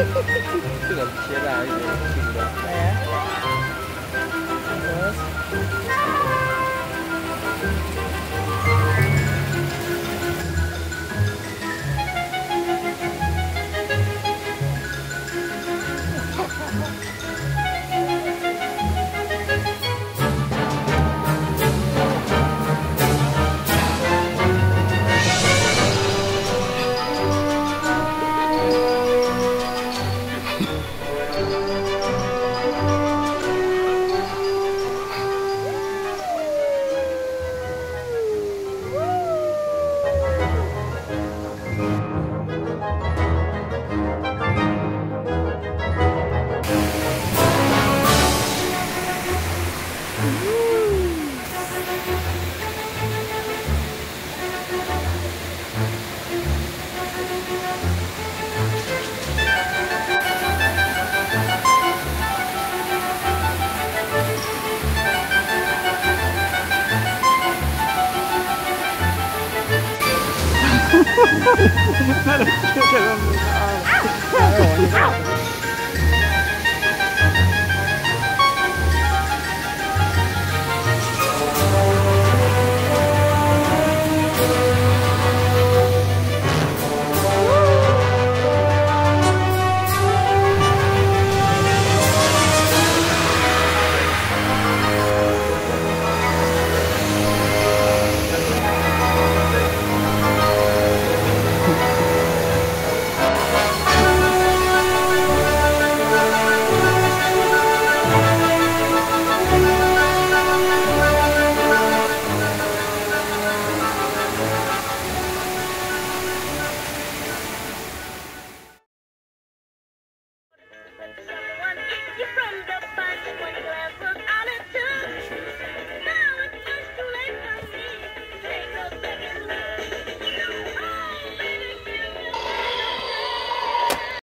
这个贴的还是挺不的。Ow!